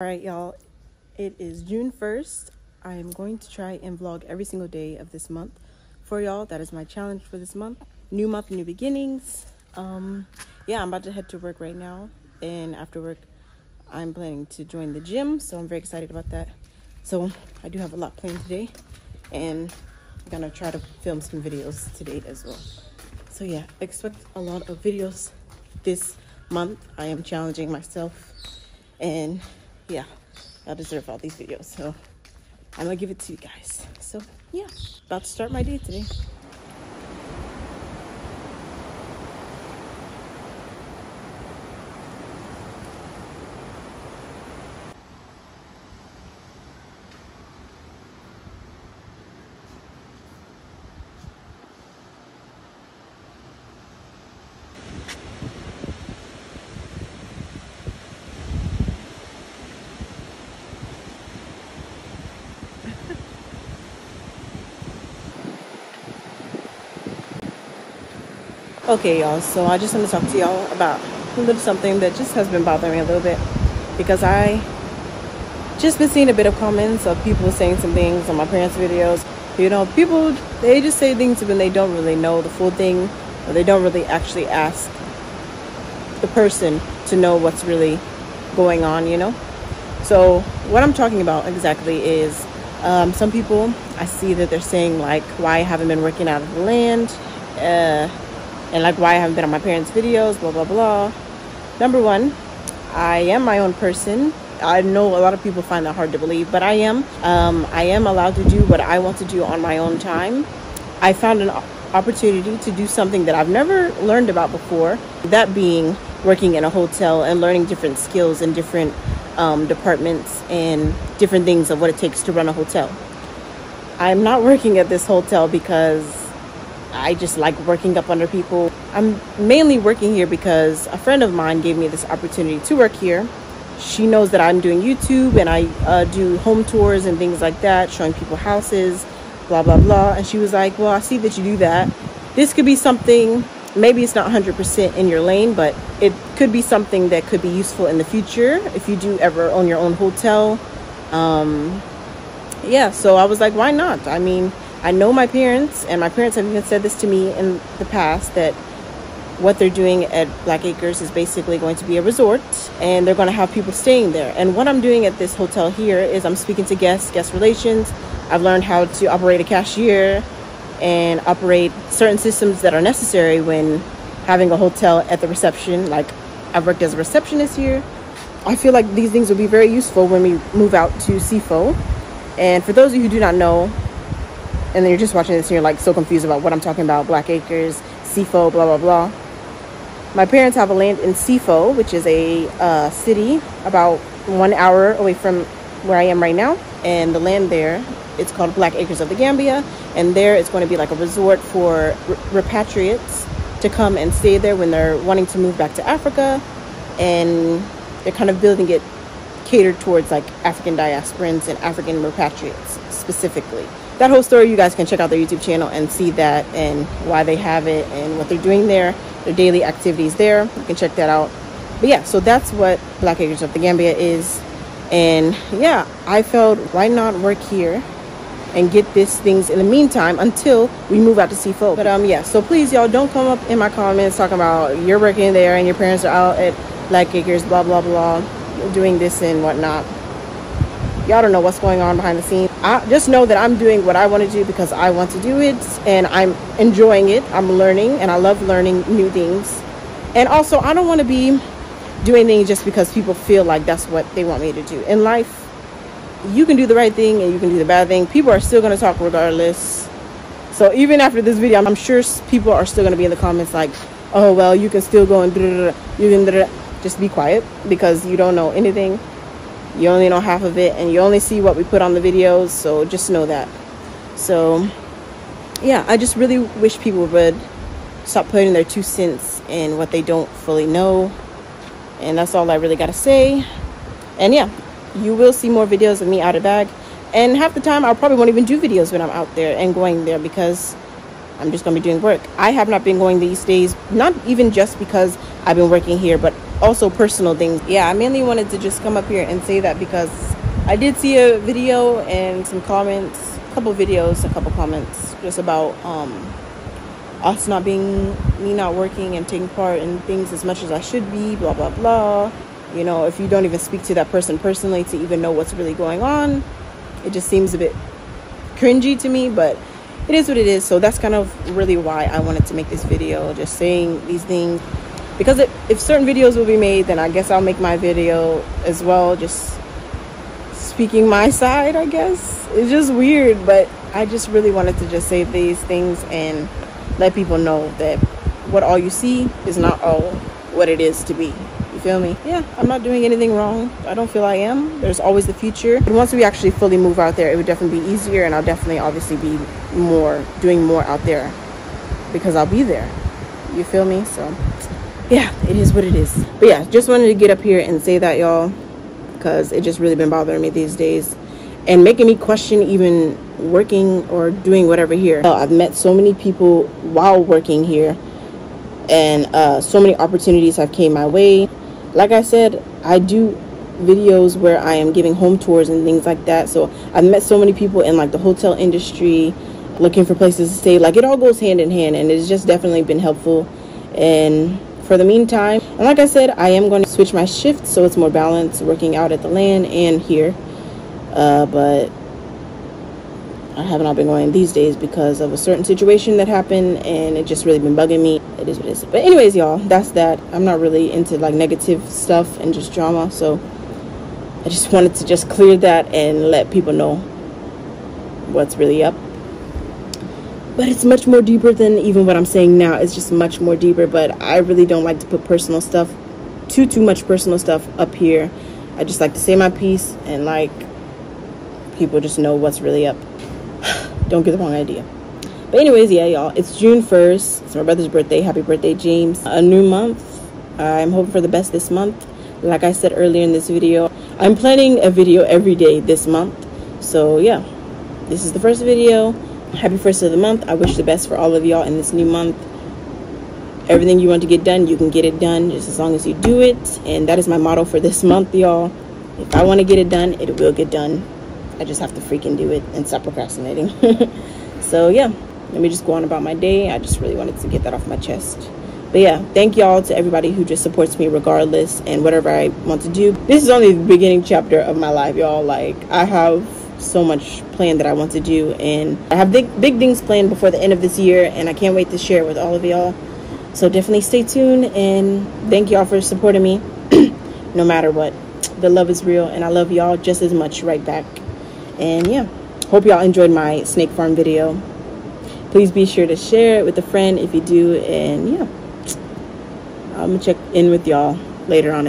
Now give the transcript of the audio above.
All right, y'all. It is June 1st. I am going to try and vlog every single day of this month for y'all. That is my challenge for this month. New month, new beginnings. Um, yeah, I'm about to head to work right now. And after work, I'm planning to join the gym. So I'm very excited about that. So I do have a lot planned today. And I'm gonna try to film some videos today as well. So yeah, expect a lot of videos this month. I am challenging myself and yeah, I deserve all these videos. So I'm gonna give it to you guys. So yeah, about to start my day today. Okay, y'all. So I just want to talk to y'all about a little something that just has been bothering me a little bit because I just been seeing a bit of comments of people saying some things on my parents' videos. You know, people they just say things when they don't really know the full thing or they don't really actually ask the person to know what's really going on. You know. So what I'm talking about exactly is um, some people I see that they're saying like why I haven't been working out of the land. Uh, and like why I haven't been on my parents' videos, blah, blah, blah. Number one, I am my own person. I know a lot of people find that hard to believe, but I am. Um, I am allowed to do what I want to do on my own time. I found an opportunity to do something that I've never learned about before, that being working in a hotel and learning different skills in different um, departments and different things of what it takes to run a hotel. I'm not working at this hotel because I just like working up under people. I'm mainly working here because a friend of mine gave me this opportunity to work here. She knows that I'm doing YouTube and I uh, do home tours and things like that, showing people houses, blah, blah, blah. And she was like, Well, I see that you do that. This could be something, maybe it's not 100% in your lane, but it could be something that could be useful in the future if you do ever own your own hotel. Um, yeah, so I was like, Why not? I mean, I know my parents, and my parents have even said this to me in the past that what they're doing at Black Acres is basically going to be a resort and they're going to have people staying there. And what I'm doing at this hotel here is I'm speaking to guests, guest relations. I've learned how to operate a cashier and operate certain systems that are necessary when having a hotel at the reception. Like I've worked as a receptionist here. I feel like these things will be very useful when we move out to Sifoe. And for those of you who do not know, and then you're just watching this and you're like so confused about what I'm talking about Black Acres, Sifoe, blah, blah, blah. My parents have a land in Sifoe, which is a uh, city about one hour away from where I am right now. And the land there, it's called Black Acres of the Gambia. And there it's going to be like a resort for repatriates to come and stay there when they're wanting to move back to Africa. And they're kind of building it catered towards like African diasporans and African repatriates specifically that whole story, you guys can check out their YouTube channel and see that and why they have it and what they're doing there, their daily activities there. You can check that out. But yeah, so that's what Black Acres of the Gambia is. And yeah, I felt why not work here and get these things in the meantime until we move out to Sifoe. But um yeah, so please y'all don't come up in my comments talking about you're working there and your parents are out at Black Acres, blah blah blah, doing this and whatnot. Y'all don't know what's going on behind the scenes. I just know that I'm doing what I want to do because I want to do it and I'm enjoying it. I'm learning and I love learning new things. And also, I don't want to be doing things just because people feel like that's what they want me to do. In life, you can do the right thing and you can do the bad thing. People are still going to talk regardless. So even after this video, I'm sure people are still going to be in the comments like, oh, well, you can still go and you can just be quiet because you don't know anything you only know half of it and you only see what we put on the videos so just know that. So yeah i just really wish people would stop putting their two cents in what they don't fully know and that's all i really got to say. And yeah you will see more videos of me out of BAG and half the time i probably won't even do videos when i'm out there and going there because i'm just going to be doing work. I have not been going these days not even just because i've been working here but also personal things. Yeah, I mainly wanted to just come up here and say that because I did see a video and some comments, a couple videos, a couple comments just about um, us not being, me not working and taking part in things as much as I should be, blah, blah, blah. You know, if you don't even speak to that person personally to even know what's really going on, it just seems a bit cringy to me, but it is what it is. So that's kind of really why I wanted to make this video, just saying these things. Because it, if certain videos will be made, then I guess I'll make my video as well, just speaking my side, I guess. It's just weird, but I just really wanted to just say these things and let people know that what all you see is not all what it is to be. You feel me? Yeah, I'm not doing anything wrong. I don't feel I am. There's always the future. But once we actually fully move out there, it would definitely be easier and I'll definitely obviously be more doing more out there because I'll be there. You feel me? So yeah, it is what it is. But yeah, just wanted to get up here and say that y'all because it just really been bothering me these days and making me question even working or doing whatever here. I've met so many people while working here and uh, so many opportunities have came my way. Like I said, I do videos where I am giving home tours and things like that. So I've met so many people in like the hotel industry looking for places to stay. Like it all goes hand in hand and it's just definitely been helpful. And for the meantime, and like I said, I am going to switch my shift so it's more balanced working out at the land and here. Uh, but I have not been going these days because of a certain situation that happened and it just really been bugging me. It is what it is. But anyways, y'all, that's that. I'm not really into like negative stuff and just drama. So I just wanted to just clear that and let people know what's really up. But it's much more deeper than even what I'm saying now. It's just much more deeper. But I really don't like to put personal stuff, too, too much personal stuff up here. I just like to say my piece and like people just know what's really up. Don't get the wrong idea. But anyways, yeah, y'all. It's June 1st. It's my brother's birthday. Happy birthday, James. A new month. I'm hoping for the best this month. Like I said earlier in this video, I'm planning a video every day this month. So yeah, this is the first video. Happy first of the month. I wish the best for all of y'all in this new month. Everything you want to get done, you can get it done just as long as you do it. And that is my motto for this month, y'all. If I want to get it done, it will get done. I just have to freaking do it and stop procrastinating. so yeah, let me just go on about my day. I just really wanted to get that off my chest. But yeah, thank y'all to everybody who just supports me regardless and whatever I want to do. This is only the beginning chapter of my life, y'all. Like I have so much planned that I want to do and I have big big things planned before the end of this year and I can't wait to share with all of y'all. So definitely stay tuned and thank y'all for supporting me no matter what. The love is real and I love y'all just as much right back. And yeah, hope y'all enjoyed my snake farm video. Please be sure to share it with a friend if you do. And yeah, I'm gonna check in with y'all later on.